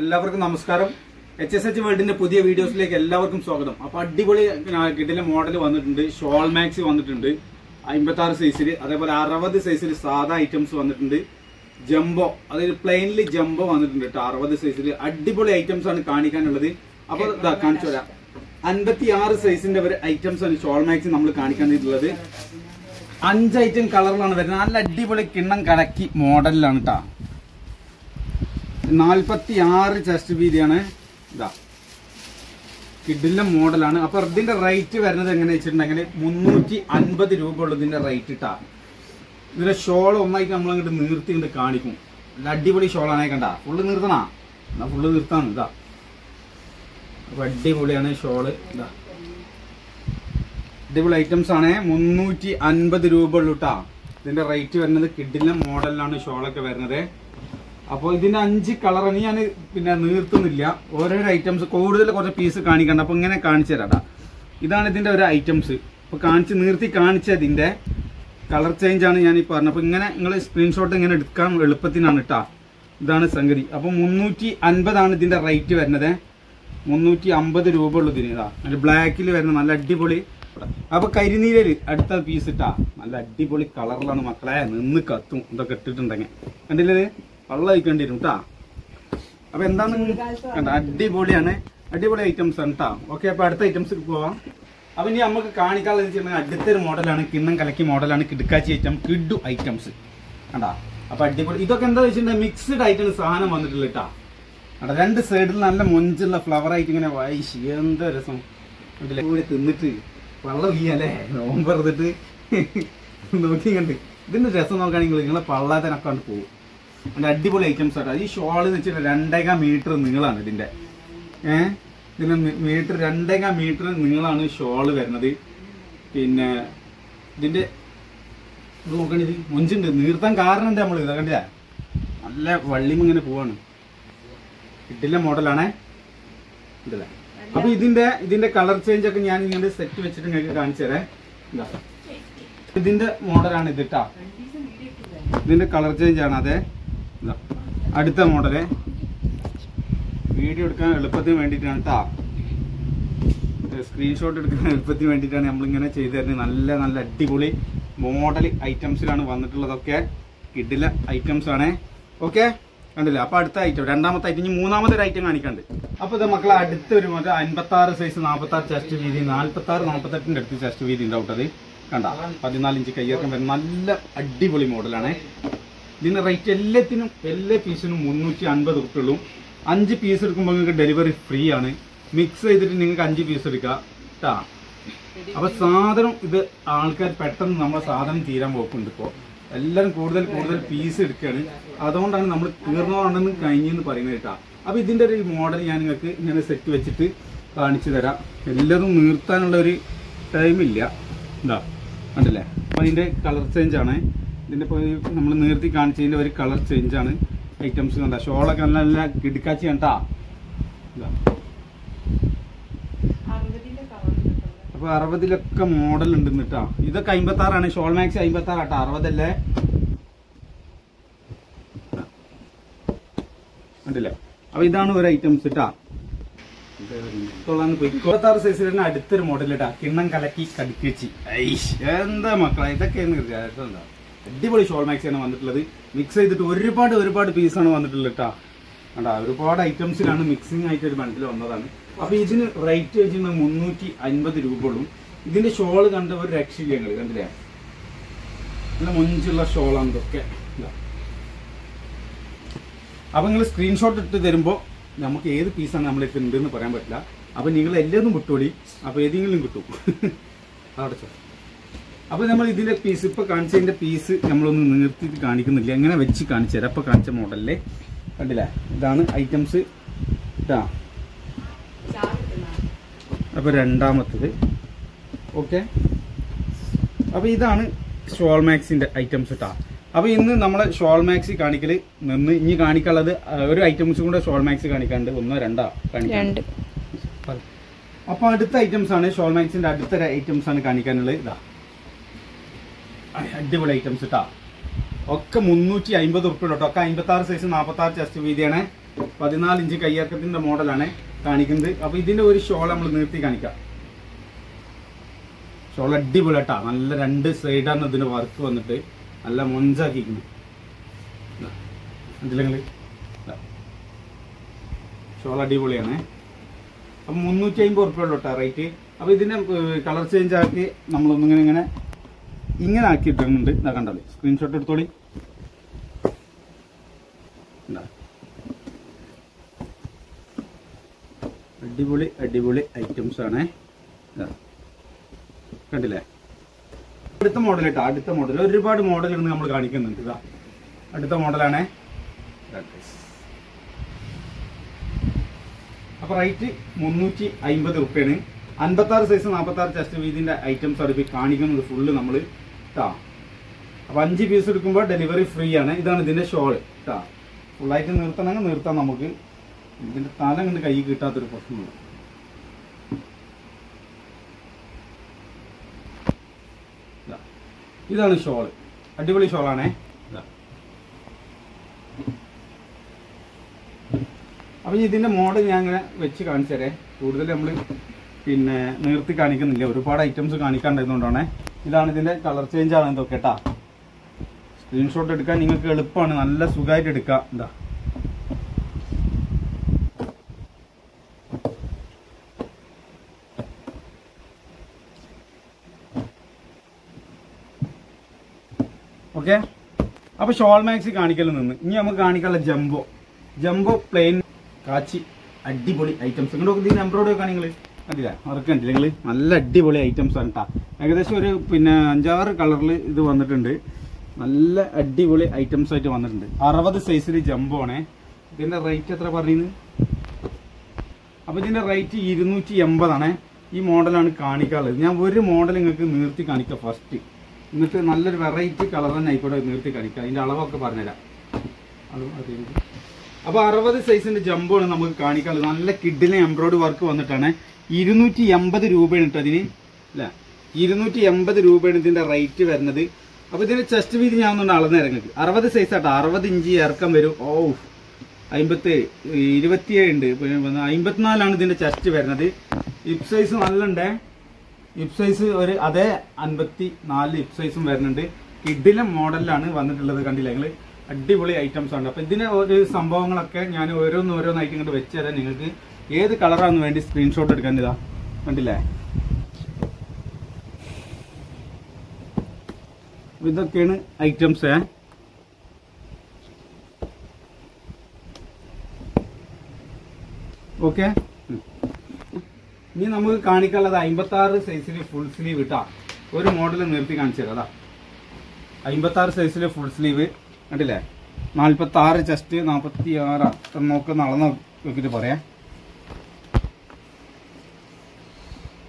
എല്ലാവർക്കും നമസ്കാരം. H S H വേൾഡിന്റെ പുതിയ വീഡിയോസിലേക്ക് എല്ലാവർക്കും സ്വാഗതം. അപ്പൊ അടിപൊളി കിട്ടിലെ മോഡൽ വന്നിട്ടുണ്ട്. ഷോൾ മാക്സ് വന്നിട്ടുണ്ട്. അമ്പത്തി ആറ് സൈസിൽ അതേപോലെ അറുപത് സൈസിൽ സാധാ ഐറ്റംസ് വന്നിട്ടുണ്ട്. ജംബോ അതായത് പ്ലെയിനിൽ ജംബോ വന്നിട്ടുണ്ട് കേട്ടോ അറുപത് സൈസിൽ അടിപൊളി ഐറ്റംസ് ആണ് കാണിക്കാനുള്ളത്. അപ്പൊ ഇതാ കാണിച്ചു തരാം. അൻപത്തി ആറ് സൈസിന്റെ ഒരു ഐറ്റംസ് ആണ് ഷോൾ മാക്സ് നമ്മൾ കാണിക്കാനുള്ളത് അഞ്ച് ഐറ്റം കളറിലാണ് വരുന്നത്. നല്ല അടിപൊളി കിണ്ണം കലക്കി മോഡലിലാണ് കേട്ടോ നാൽപ്പത്തി ആറ് ചെസ്റ്റ് വീതിയാണ്. ഇതാ. കിഡിലെ മോഡലാണ്. അപ്പൊ ഇതിന്റെ റേറ്റ് വരുന്നത് എങ്ങനെ വെച്ചിട്ടുണ്ടെങ്കിൽ മുന്നൂറ്റി അൻപത് രൂപ ഉള്ളു ഇതിന്റെ റേറ്റ് ഇട്ടാ. ഇതിന്റെ ഷോൾ ഒന്നായിട്ട് നമ്മൾ അങ്ങോട്ട് നീർത്തി ഇങ്ങോട്ട് കാണിക്കും അടിപൊളി ഷോളാണേ കണ്ട. ഫുള്ള് നിർത്തണ? എന്നാ ഫുള്ള് നിർത്താണ്. ഇതാ. അടിപൊളിയാണ് ഷോൾ ഇതാ. അടിപൊളി ഐറ്റംസ് ആണ്. മുന്നൂറ്റി അൻപത് രൂപ ഉള്ളൂട്ടാ ഇതിന്റെ റേറ്റ് വരുന്നത് കിഡിലെ മോഡലിലാണ് ഷോളൊക്കെ വരുന്നത്. അപ്പോൾ ഇതിന്റെ അഞ്ച് കളറാണ് ഞാൻ പിന്നെ നീർത്തുന്നില്ല. ഓരോരോ ഐറ്റംസ് കൂടുതൽ കുറച്ച് പീസ് കാണിക്കണ്ട. അപ്പൊ ഇങ്ങനെ കാണിച്ചു തരാട്ടാ ഇതാണ് ഇതിന്റെ ഒരു ഐറ്റംസ് ഇപ്പൊ കാണിച്ച് നീർത്തി കാണിച്ച ഇതിന്റെ കളർ ചേഞ്ച് ആണ് ഞാൻ ഈ പറഞ്ഞത്. അപ്പൊ ഇങ്ങനെ നിങ്ങൾ സ്ക്രീൻഷോട്ട് ഇങ്ങനെ എടുക്കാൻ എളുപ്പത്തിനാണ് ഇട്ടാ ഇതാണ് സംഗതി. അപ്പൊ മുന്നൂറ്റി അൻപതാണ് ഇതിന്റെ റേറ്റ് വരുന്നത്. മുന്നൂറ്റി അമ്പത് രൂപ ഉള്ളു ഇതിന് ഇതാ നല്ല ബ്ലാക്കിൽ വരുന്ന നല്ല അടിപൊളി. അപ്പൊ കരിനീരൽ അടുത്ത പീസ് ഇട്ടാ നല്ല അടിപൊളി കളറിലാണ് മക്കളെ. നിന്ന് കത്തും. ഇതൊക്കെ ഇട്ടിട്ടുണ്ടെങ്കിൽ. കണ്ടില്ലേ വെള്ളം വരും കേട്ടാ അപ്പൊ എന്താന്ന് അടിപൊളിയാണ്. അടിപൊളി ഐറ്റംസ് ആണ് കേട്ടോ ഓക്കെ അപ്പൊ അടുത്ത ഐറ്റംസ് പോവാം. അപ്പൊ ഇനി നമുക്ക് വെച്ചിട്ടുണ്ടെങ്കിൽ അടുത്തൊരു മോഡലാണ് കിണ്ണം കലക്കി മോഡലാണ് കിടക്കാച്ചി ഐറ്റം കിഡു ഐറ്റംസ് കണ്ടാ? അപ്പൊ അടിപൊളി. ഇതൊക്കെ എന്താ വെച്ചിട്ടുണ്ടെങ്കിൽ മിക്സ്ഡ് ആയിട്ടാണ് സാധനം വന്നിട്ടുള്ളത് കേട്ടാ അവിടെ രണ്ട് സൈഡിൽ നല്ല മൊഞ്ചുള്ള ഫ്ലവർ ആയിട്ട് ഇങ്ങനെ വൈശി. എന്താ രസം. കൂടി തിന്നിട്ട് പള്ള വീയല്ലേ പറഞ്ഞിട്ട് നോക്കി കണ്ട് ഇതിന്റെ രസം നോക്കുകയാണെങ്കിൽ നിങ്ങളെ പള്ളാത്തനൊക്കെ പോകും. അതിന്റെ അടിപൊളി ഐറ്റംസ് ആട്ടോ. ഈ ഷോൾ എന്ന് വെച്ചാൽ രണ്ടേകാ മീറ്റർ നീളാണ് ഇതിന്റെ. ഏഹ് ഇതിന് മീറ്റർ രണ്ടേകാ മീറ്റർ നീളാണ് ഷോൾ വരുന്നത്. പിന്നെ ഇതിന്റെ ഇത് നോക്കണേ ഇത് മൊഞ്ചുണ്ട്. നീർത്താൻ കാരണം എന്താ നമ്മൾ ഇതാ കണ്ടില്ല? നല്ല വള്ളിയും ഇങ്ങനെ പോവാണ്. കിട്ടില്ല മോഡലാണേ. ഇട്ടില്ല അപ്പൊ ഇതിന്റെ ഇതിന്റെ കളർ ചേഞ്ച് ഒക്കെ ഞാൻ ഇങ്ങനെ സെറ്റ് വെച്ചിട്ട് നിങ്ങൾക്ക് കാണിച്ചു തരാം. ഇതാ. ഇതിന്റെ മോഡലാണ് ഇത് ട്ടാ ഇതിന്റെ കളർ ചേഞ്ച് ആണ് അതെ. അടുത്ത മോഡൽ. വീഡിയോ എടുക്കാൻ എളുപ്പത്തിന് വേണ്ടിയിട്ടാണ് കേട്ടോ സ്ക്രീൻഷോട്ട് എടുക്കാൻ എളുപ്പത്തിന് വേണ്ടിയിട്ടാണ് നമ്മളിങ്ങനെ ചെയ്തു തരുന്നത്. നല്ല നല്ല അടിപൊളി മോഡൽ ഐറ്റംസിലാണ് വന്നിട്ടുള്ളതൊക്കെ. കിഡിലെ ഐറ്റംസ് ആണ്. ഓക്കെ? കണ്ടില്ല? അപ്പൊ അടുത്ത ഐറ്റം രണ്ടാമത്തെ ഐറ്റം ഇനി മൂന്നാമത്തെ ഒരു ഐറ്റം കാണിക്കണ്ട് അപ്പൊ ഇത് മക്കളെ അടുത്തൊരു അൻപത്തി ആറ് സൈസ് നാൽപ്പത്തി ആറ് ചെസ്റ്റ് വീതി നാൽപ്പത്തി ആറ് നാൽപ്പത്തെട്ടിന്റെ അടുത്ത് ചെസ്റ്റ് വീതി ഉണ്ടാവും അത് കണ്ട? പതിനാല് ഇഞ്ച് കയ്യിറക്കം വരുന്ന നല്ല അടിപൊളി മോഡലാണ്. ഇതിന്റെ റേറ്റ് എല്ലാത്തിനും എല്ലാ പീസിനും മുന്നൂറ്റി അൻപത് ഉറുപ്പുള്ളൂ അഞ്ച് പീസ് എടുക്കുമ്പോൾ നിങ്ങൾക്ക് ഡെലിവറി ഫ്രീ ആണ്. മിക്സ് ചെയ്തിട്ട് നിങ്ങൾക്ക് അഞ്ച് പീസ് എടുക്കാം. കേട്ടാ അപ്പൊ സാധനം ഇത് ആൾക്കാർ പെട്ടെന്ന് നമ്മളെ സാധനം തീരാൻ പോക്കുണ്ട് ഇപ്പോ. എല്ലാവരും കൂടുതൽ കൂടുതൽ പീസ് എടുക്കുകയാണ് അതുകൊണ്ടാണ് നമ്മൾ തീർന്നോണ്ടെന്ന് കഴിഞ്ഞെന്ന് പറയുന്നത് കേട്ടാ അപ്പൊ ഇതിന്റെ ഒരു മോഡൽ ഞാൻ നിങ്ങൾക്ക് ഇങ്ങനെ സെറ്റ് വെച്ചിട്ട് കാണിച്ചു തരാം. എല്ലാതും നിർത്താനുള്ള ഒരു ടൈമില്ല എന്താ കണ്ടില്ലേ? അപ്പൊ അതിന്റെ കളർ ചേഞ്ച് ആണ്. ഇപ്പോൾ നമ്മൾ നീർത്തി കാണിച്ചതിന്റെ ഒരു കളർ ചേഞ്ച് ആണ് ഐറ്റംസ് കണ്ട. ഷോളൊക്കെ നല്ല നല്ല കിടക്കാച്ചി കണ്ടാ അപ്പൊ അറുപതിലൊക്കെ മോഡൽ ഉണ്ട് കേട്ടാ ഇതൊക്കെ അമ്പത്തി ആറാണ് ഷോൾ മാക്സ് അമ്പത്തി ആറ് കേട്ടോ അറുപതല്ലേ? കണ്ടില്ലേ? അപ്പൊ ഇതാണ് ഒരു ഐറ്റംസ് കേട്ടാ ഇരുപത്താറ് സൈസിൽ തന്നെ അടുത്തൊരു മോഡൽ കേട്ടാ കിണ്ണം കലക്കി ഐഷ് എന്താ മക്കളെ? ഇതൊക്കെ എന്താ? അടിപൊളി ഷോൾ മാക്സിയാണ് വന്നിട്ടുള്ളത്. മിക്സ് ചെയ്തിട്ട് ഒരുപാട് ഒരുപാട് പീസാണ് വന്നിട്ടുള്ളത് കേട്ടാ കണ്ടാ ഒരുപാട് ഐറ്റംസിലാണ് മിക്സിംഗ് ആയിട്ട് ഒരു ബണ്ടിൽ വന്നതാണ്. അപ്പൊ ഇതിന് റേറ്റ് വെച്ചിട്ടുണ്ടെങ്കിൽ മുന്നൂറ്റി അൻപത് രൂപ ഉള്ളൂ ഇതിന്റെ ഷോൾ കണ്ട ഒരു രക്ഷയില്ല ഞങ്ങൾ കണ്ടില്ലേ? നല്ല മുഞ്ചുള്ള ഷോളാണ് ഇതൊക്കെ. ഇതാ. അപ്പൊ നിങ്ങൾ സ്ക്രീൻഷോട്ട് ഇട്ട് തരുമ്പോൾ നമുക്ക് ഏത് പീസാണ് നമ്മളിപ്പോൾ ഉണ്ടെന്ന് പറയാൻ പറ്റില്ല. അപ്പൊ നിങ്ങൾ എല്ലാതും വിട്ടോളി. അപ്പൊ ഏതെങ്കിലും കിട്ടും. അവിടെ ചോ. അപ്പൊ നമ്മൾ ഇതിന്റെ പീസ് ഇപ്പൊ കാണിച്ചതിന്റെ പീസ് നമ്മളൊന്ന് നിർത്തിയിട്ട് കാണിക്കുന്നില്ല. എങ്ങനെ വെച്ച് കാണിച്ചു തരാം. അപ്പൊ കാണിച്ച മോഡലിലെ കണ്ടില്ലേ? ഇതാണ് ഐറ്റംസ് ഇതാ. അപ്പൊ രണ്ടാമത്തത്. ഓക്കെ അപ്പൊ ഇതാണ് ഷോൾ മാക്സിന്റെ ഐറ്റംസ് ഇട്ടാ അപ്പൊ ഇന്ന് നമ്മളെ ഷോൾ മാക്സി കാണിക്കൽ നിന്ന് ഇനി കാണിക്കാനുള്ളത് ഒരു ഐറ്റംസ് കൂടെ ഷോൾ മാക്സി കാണിക്കാണ്ട് ഒന്നോ രണ്ടോ കാണിക്കാണ്ട് അപ്പൊ അടുത്ത ഐറ്റംസ് ആണ് ഷോൾ മാക്സിന്റെ അടുത്ത ഐറ്റംസ് ആണ് കാണിക്കാനുള്ളത്. ഇതാ. അടിപൊളി ഐറ്റംസ് കേട്ടാ ഒക്കെ മുന്നൂറ്റി അമ്പത് ഉറുപ്പിക കേട്ടോ ഒക്കെ അമ്പത്താറ് സൈസ് നാൽപ്പത്താറ് ചെസ്റ്റ് വീതിയാണ്. പതിനാല് ഇഞ്ച് കയ്യേക്കത്തിന്റെ മോഡലാണ് കാണിക്കുന്നത്. അപ്പൊ ഇതിന്റെ ഒരു ഷോൾ നമ്മൾ നിർത്തി കാണിക്കാം. ഷോൾ അടിപൊളി കേട്ടാ നല്ല രണ്ട് സൈഡാണ് ഇതിന് വർക്ക് വന്നിട്ട്. നല്ല മൊഞ്ചാക്കിക്കുന്നു ഇതിലെങ്കിൽ ഷോൾ അടിപൊളിയാണ്. അപ്പം മുന്നൂറ്റി അമ്പത് ഉറുപ്പ്യ കേട്ടോ റേറ്റ് അപ്പോൾ ഇതിന്റെ കളർ ചേഞ്ച് ആക്കി നമ്മളൊന്നിങ്ങനെ ഇങ്ങനെ ഇങ്ങനെ ആക്കി ഇട്ടിട്ടുണ്ട് ഇതാ കണ്ടോളി സ്ക്രീൻഷോട്ട് എടുത്തോളി. അടിപൊളി അടിപൊളി ഐറ്റംസ് ആണ്. കണ്ടില്ലേ? അടുത്ത മോഡൽ കേട്ടോ അടുത്ത മോഡൽ ഒരുപാട് മോഡൽ നമ്മൾ കാണിക്കുന്നുണ്ട്. ഇതാ. അടുത്ത മോഡലാണ് അപ്പൊ റേറ്റ് മുന്നൂറ്റി അമ്പത് റുപ്യാണ്. അൻപത്തി ആറ് സൈസ് നാൽപ്പത്തി ആറ് ചെസ്റ്റ് വീതിന്റെ ഐറ്റംസ് അടുപ്പി കാണിക്കുന്നത് ഫുള്ള് നമ്മൾ ട്ടാ. അപ്പൊ അഞ്ച് പീസ് എടുക്കുമ്പോൾ ഡെലിവറി ഫ്രീ ആണ്. ഇതാണ് ഇതിന്റെ ഷോൾ ട്ടാ. ഫുള്ളായിട്ട് നിർത്തണമെങ്കിൽ നിർത്താം നമുക്ക്. ഇതിന്റെ തല കണ്ട് കൈ കിട്ടാത്തൊരു പ്രശ്നമുണ്ട് ഇതാ. ഇതാണ് ഷോൾ അടിപൊളി ഷോളാണേ അപ്പം ഇതിന്റെ മോഡൽ ഞാൻ ഇങ്ങനെ വെച്ച് കാണിച്ചു തരേ. കൂടുതൽ നമ്മൾ പിന്നെ നിർത്തി കാണിക്കുന്നില്ല. ഒരുപാട് ഐറ്റംസ് കാണിക്കാണ്ടായതുകൊണ്ടാണ് ഇതാണ് ഇതിന്റെ കളർ ചേഞ്ച് ആണ് ഇതൊക്കെ കേട്ടാ. സ്ക്രീൻഷോട്ട് എടുക്കാൻ നിങ്ങൾക്ക് എളുപ്പമാണ്. നല്ല സുഖമായിട്ട് എടുക്കാം. എന്താ ഓക്കെ അപ്പൊ ഷോൾ മാക്സി കാണിക്കൽ നിന്ന്. ഇനി നമുക്ക് കാണിക്കാനുള്ള ജംബോ. ജംബോ പ്ലെയിൻ കാച്ചി. അടിപൊളി ഐറ്റംസ് ഇങ്ങോട്ട് ഇതിന് എംബ്രോയിഡറി ഒക്കെ നിങ്ങൾ കണ്ടില്ല? അവർക്ക് കണ്ടില്ല നിങ്ങൾ നല്ല അടിപൊളി ഐറ്റംസ് ആണ് കേട്ടോ ഏകദേശം ഒരു പിന്നെ അഞ്ചാറ് കളറിൽ ഇത് വന്നിട്ടുണ്ട്. നല്ല അടിപൊളി ഐറ്റംസ് ആയിട്ട് വന്നിട്ടുണ്ട്. അറുപത് സൈസിൽ ആണ്. ഇതിന്റെ റേറ്റ് എത്ര പറയുന്നത് അപ്പൊ ഇതിന്റെ റേറ്റ് ഇരുന്നൂറ്റി എൺപതാണ് ഈ മോഡലാണ് കാണിക്കാനുള്ളത്. ഞാൻ ഒരു മോഡൽ നിങ്ങൾക്ക് നിർത്തി കാണിക്കാം ഫസ്റ്റ് എന്നിട്ട് നല്ലൊരു വെറൈറ്റി കളർ തന്നെ ആയിക്കോട്ടെ നിർത്തി കാണിക്കാം. അതിന്റെ അളവൊക്കെ പറഞ്ഞുതരാം. അളവ് അറിയുന്നത് അപ്പൊ അറുപത് സൈസിന്റെ ജമ്പോ ആണ് നമുക്ക് കാണിക്കാനുള്ളത്. നല്ല കിഡിലെ എംബ്രോയ്ഡ് വർക്ക് വന്നിട്ടാണ്. ഇരുന്നൂറ്റി എൺപത് രൂപയാണ് കേട്ടോ അതിന്. അല്ല? ഇരുന്നൂറ്റി എൺപത് രൂപയാണ് ഇതിന്റെ റേറ്റ് വരുന്നത്. അപ്പൊ ഇതിന്റെ ചെസ്റ്റ് വീതി ഞാൻ ഒന്നും അളന്ന് ഇറങ്ങി അറുപത് സൈസ് ആട്ടോ. അറുപത് ഇഞ്ച് ഇറക്കം വരും. ഓ അമ്പത്തേഴ് ഇരുപത്തിയേഴ് ഉണ്ട്. അമ്പത്തിനാലാണ് ഇതിന്റെ ചെസ്റ്റ് വരുന്നത്. ഇപ് സൈസ് നല്ലുണ്ടേ? ഇപ് സൈസ് ഒരു അതേ അൻപത്തി നാല് ഇപ് സൈസും വരുന്നുണ്ട്. കിഡിലെ മോഡലിലാണ് വന്നിട്ടുള്ളത് കണ്ടില്ല നിങ്ങൾ അടിപൊളി ഐറ്റംസ് ആണ്. അപ്പൊ ഇതിന് ഒരു സംഭവങ്ങളൊക്കെ ഞാൻ ഓരോന്ന് ഓരോന്നായിട്ട് ഇങ്ങോട്ട് വെച്ച് തരാം. നിങ്ങൾക്ക് ഏത് കളറാന്ന് വേണ്ടി സ്ക്രീൻഷോട്ട് എടുക്കാൻ ഇതാ. കണ്ടില്ലേ? ഇതൊക്കെയാണ് ഐറ്റംസ് ഓക്കെ? ഇനി നമുക്ക് കാണിക്കാനുള്ളത് അമ്പത്തി ആറ് സൈസിൽ ഫുൾ സ്ലീവ് ഇട്ടാ. ഒരു മോഡൽ നിർത്തി കാണിച്ചു തരാം അതാ. അമ്പത്തി ആറ് സൈസിൽ ഫുൾ സ്ലീവ് കണ്ടില്ലേ? നാൽപ്പത്തി ആറ് ചെസ്റ്റ് നാൽപ്പത്തി ആറ് അത്ര നോക്ക് നടന്ന് നോക്കിയിട്ട് പറയാം.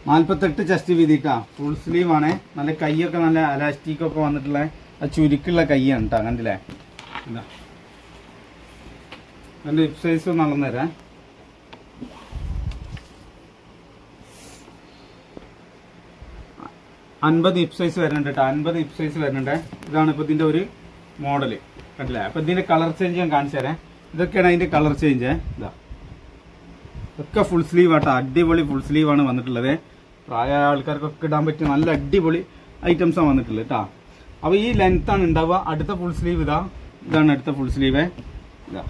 നാൽപ്പത്തെട്ട് ചെസ്റ്റ് വീതിട്ടാ. ഫുൾ സ്ലീവ് ആണ്. നല്ല കൈയൊക്കെ നല്ല അലാസ്റ്റിക് ഒക്കെ വന്നിട്ടുള്ള ആ ചുരുക്കുള്ള കൈയാണ് കേട്ടോ കണ്ടില്ലേ? എന്താ നല്ല ഹിപ് സൈസ് നടന്നു തരാം. അൻപത് ഹിപ് സൈസ് വരുന്നുണ്ട് കേട്ടോ അൻപത് ഹിപ് സൈസ് വരുന്നുണ്ട്. ഇതാണ് ഇപ്പൊ ഇതിന്റെ ഒരു മോഡൽ കണ്ടില്ലേ അപ്പൊ ഇതിന്റെ കളർ ചേഞ്ച് ഞാൻ കാണിച്ചു തരാം. ഇതൊക്കെയാണ് അതിന്റെ കളർ ചേഞ്ച് ഇതാ. ഒക്കെ ഫുൾ സ്ലീവ് ആട്ടോ. അടിപൊളി ഫുൾ സ്ലീവ് ആണ് വന്നിട്ടുള്ളത്. പ്രായ ആൾക്കാർക്കൊക്കെ ഇടാൻ പറ്റിയ നല്ല അടിപൊളി ഐറ്റംസ് ആണ് വന്നിട്ടുള്ളത് കേട്ടോ അപ്പൊ ഈ ലെങ്ത് ആണ് ഉണ്ടാവുക അടുത്ത ഫുൾ സ്ലീവ് ഇതാ. ഇതാണ് അടുത്ത ഫുൾ സ്ലീവ് ഇതാ.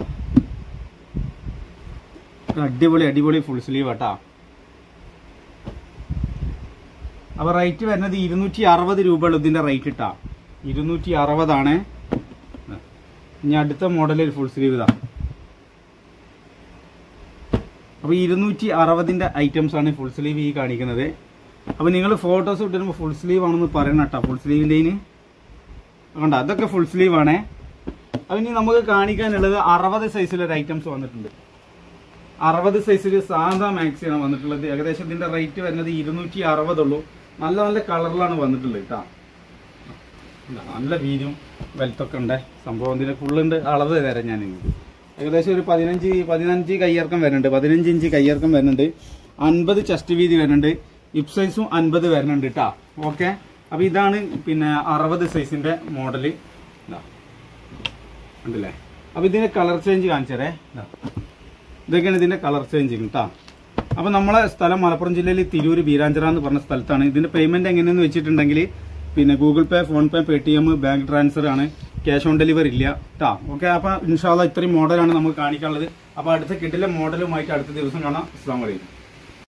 അടിപൊളി അടിപൊളി ഫുൾ സ്ലീവ് ആട്ടാ. അപ്പൊ റേറ്റ് വരുന്നത് ഇരുന്നൂറ്റി അറുപത് രൂപയുള്ള ഇതിന്റെ റേറ്റ് ഇട്ടാ ഇരുന്നൂറ്റി അറുപതാണ്. ഇനി അടുത്ത മോഡലിൽ ഫുൾ സ്ലീവ് ഇതാ. അപ്പൊ ഇരുന്നൂറ്റി അറുപതിന്റെ ഐറ്റംസ് ആണ് ഫുൾ സ്ലീവ് ഈ കാണിക്കുന്നത്. അപ്പൊ നിങ്ങൾ ഫോട്ടോസ് ഇട്ടിരുമ്പോൾ ഫുൾ സ്ലീവ് ആണെന്ന് പറയണം കേട്ടോ ഫുൾ സ്ലീവിന്റെ കണ്ട? അതൊക്കെ ഫുൾ സ്ലീവ് ആണേ. അപ്പൊ ഇനി നമുക്ക് കാണിക്കാനുള്ളത് അറുപത് സൈസിലൊരു ഐറ്റംസ് വന്നിട്ടുണ്ട്. അറുപത് സൈസിൽ സാധാ മാക്സിയാണ് വന്നിട്ടുള്ളത്. ഏകദേശം ഇതിന്റെ റേറ്റ് വരുന്നത് ഇരുന്നൂറ്റി അറുപതുള്ളൂ. നല്ല നല്ല കളറിലാണ് വന്നിട്ടുള്ളത് കേട്ടോ. നല്ല വീരും വലുത്തൊക്കെ ഉണ്ട്. സംഭവം ഇതിന് ഫുള്ളുണ്ട് അളവ് തരാം ഞാൻ ഏകദേശം ഒരു പതിനഞ്ച് പതിനഞ്ച് കയ്യിറക്കം വരുന്നുണ്ട്. പതിനഞ്ച് ഇഞ്ച് കയ്യിറക്കം വരുന്നുണ്ട്. അൻപത് ചെസ്റ്റ് വീതി വരുന്നുണ്ട്. ഇപ് സൈസും അൻപത് വരുന്നുണ്ട് കേട്ടോ ഓക്കെ അപ്പോൾ ഇതാണ് പിന്നെ അറുപത് സൈസിന്റെ മോഡൽ ഇതാ. കണ്ടില്ലേ? ഇതിന്റെ ഇതിന്റെ കളർ ചേഞ്ച് കാണിച്ചേ ഇതാ. ഇതൊക്കെയാണ് ഇതിന്റെ കളർ ചേഞ്ച് കേട്ടോ അപ്പോൾ നമ്മളെ സ്ഥലം മലപ്പുറം ജില്ലയിൽ തിരൂർ ബീരാഞ്ചിറ എന്ന് പറഞ്ഞ സ്ഥലത്താണ്. ഇതിന്റെ പേയ്മെന്റ് എങ്ങനെയെന്ന് വെച്ചിട്ടുണ്ടെങ്കിൽ പിന്നെ Google pay PhonePe Paytm bank transfer ആണ്. ക്യാഷ് ഓൺ ഡെലിവറി ഇല്ല. കേട്ടോ ഓക്കെ അപ്പോൾ ഇൻഷാല്ല ഇത്രയും മോഡലാണ് നമുക്ക് കാണിക്കാനുള്ളത്. അപ്പോൾ അടുത്ത കിട്ടിലെ മോഡലുമായിട്ട് അടുത്ത ദിവസം കാണാം. അസ്സാം വലൈക്കും